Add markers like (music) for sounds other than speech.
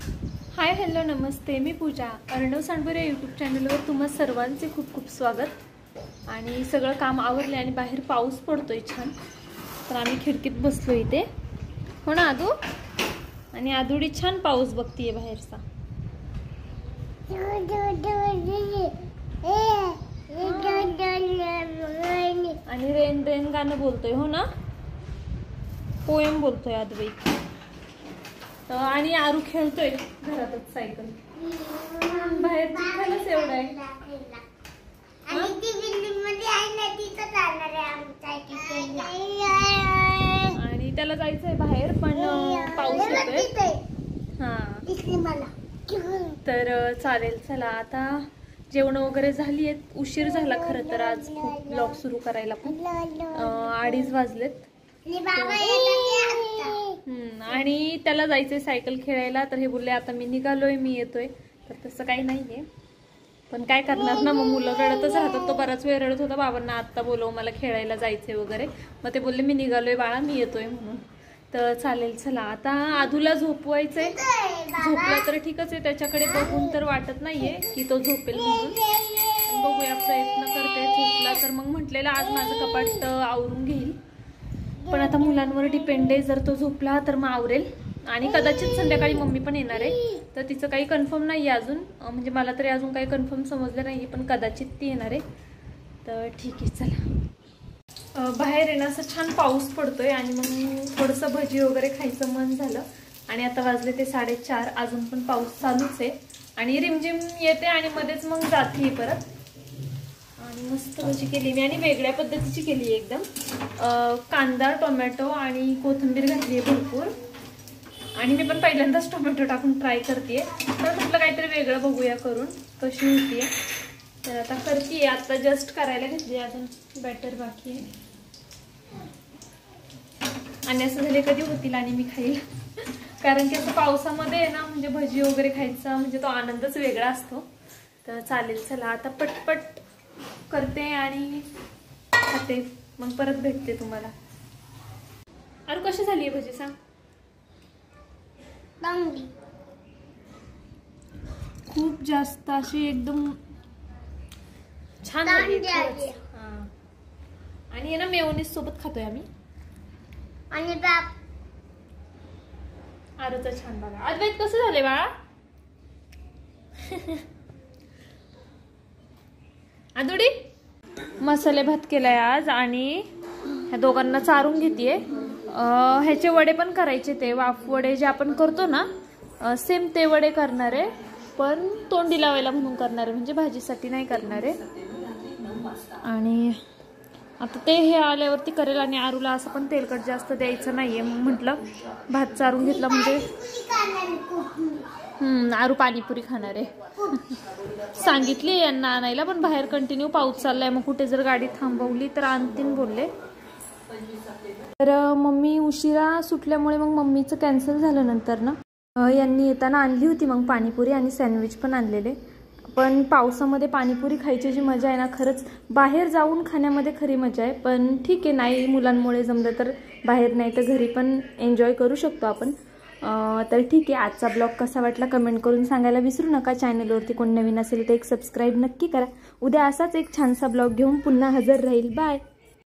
हाय hello नमस्ते. मी Pooja. Arnav Sandwar YouTube चॅनलवर तुम्हा सर्वांचे खूप खूप स्वागत. आणि सगळं काम आवरले आणि बाहेर पाऊस पडतोय छान. तर आम्ही खिडकीत बसलो इथे. हो ना आदू? आणि आदुडी छान पाऊस बघतीये बाहेरचा. आणि रेन रेन गाणं बोलतोय हो ना? पोएम बोलतोय आदुबाई आणि आरू खेळतोय घरातच सायकल. बाहेर चिखलच एवढा आहे. आणि तिकडला. आणि त्याला जायचंय बाहेर पण पाऊस येतोय. हा. तर चालेल चला आता जेवण वगैरे झाली आहेत. उशीर झाला खरं तर आज खूप ब्लॉग सुरू करायला पण. अडीच वाजलेत. आणि त्याला जायचंय सायकल खेळायला तर हे बोलले आता मी निघालोय मी येतोय. तर तसं काही नाहीये. पण काय करणार ना मग मुलं रडतच राहतात. तो बराच वेळ रडत होता बाबांना आत्ता बोलव मला खेळायला जायचंय वगैरे. मग ते बोलले मी निघालोय बाळा मी येतोय म्हणून. तर चालेल चला. आता आधूला झोपवायचंय. झोपला तर ठीकच आहे त्याच्याकडे बघून तर वाटत नाहीये की तो झोपेल म्हणून. बघूया प्रयत्न करते झोपला तर. मग म्हटलेलं आज माझं कपाट आवरून घेईल. पण आता मुलांवर डिपेंड आहे. जर तो झोपला तर मग आवरेल. आणि कदाचित संध्याकाळी मम्मी पण येणार आहे. तर तिचं काही कन्फर्म नाही आहे अजून म्हणजे मला तरी अजून काही कन्फर्म समजलं नाही पण कदाचित ती येणार आहे. तर ठीक आहे चला. बाहेर येणं असं छान पाऊस पडतोय आणि मग थोडंसं भजी वगैरे खायचं मन झालं. आणि आता वाजले ते साडेचार. अजून पण पाऊस चालूच आहे. आणि रिमझिम येते आणि मध्येच मग जाते परत. आणि मस्त भजी केली मी आणि वेगळ्या पद्धतीची केली आहे एकदम. कांदा टोमॅटो आणि कोथिंबीर घातली आहे भरपूर. आणि मी पण पहिल्यांदाच टोमॅटो टाकून ट्राय करते तर म्हटलं काहीतरी वेगळं बघूया करून कशी होती तर आता करते आता जस्ट करायला घेतली अजून बॅटर बाकी आहे. आणि असं झाले कधी होतील आणि मी खाईल. कारण की असं पावसामध्ये आहे ना म्हणजे भजी वगैरे खायचा म्हणजे तो आनंदच वेगळा असतो. तर चालेल चला आता पटपट करते आणि खाते मग परत भेटते तुम्हाला अरे कशी झाली आहे भजी सांग चांगली. खूप जास्त अशी एकदम छान झाली चांगली खरंच. आली. हा. आणि आहे ना मेयोनीज सोबत खातोय आम्ही आणि बाप आरूचं छान बघा अद्वैत कसं झाले बाळा (laughs) आदुडी? मसाले भात केलाय आज आणि ह्या दोघांना चारून घेते ह्याचे वडे पण करायचे ते. वाफ वडे जे आपण करतो ना सेम ते वडे करणार आहे. पण तोंडी लावायला म्हणून करणार आहे. म्हणजे भाजीसाठी नाही करणार आहे. आणि आता ते हे आल्यावरती करेल आणि आरूला असं पण तेलकट जास्त द्यायचं नाही मग म्हटलं भात चारून घेतला म्हणजे. आरू पाणीपुरी खाणार आहे. सांगितली यांना आणायला पण बाहेर कंटिन्यू पाऊस चाललाय. मग कुठे जर गाडी थांबवली तर आणतीन बोलले. तर मम्मी उशिरा सुटल्यामुळे मग मम्मीचं कॅन्सल झालं नंतर ना. यांनी येताना आणली होती मग पाणीपुरी आणि सँडविच पण आणलेले. पण पावसामध्ये पाणीपुरी खायची जी मजा आहे ना खरंच बाहेर जाऊन खाण्यामध्ये खरी मजा आहे. पण ठीक आहे नाही मुलांमुळे जमलं तर बाहेर नाही तर घरी पण एन्जॉय करू शकतो आपण. तर ठीक आहे आजचा ब्लॉग कसा वाटला कमेंट करून सांगायला विसरू नका. चॅनलवरती कोण नवीन असेल तर एक सबस्क्राईब नक्की करा. उद्या असाच एक छानसा ब्लॉग घेऊन पुन्हा हजर राहील. बाय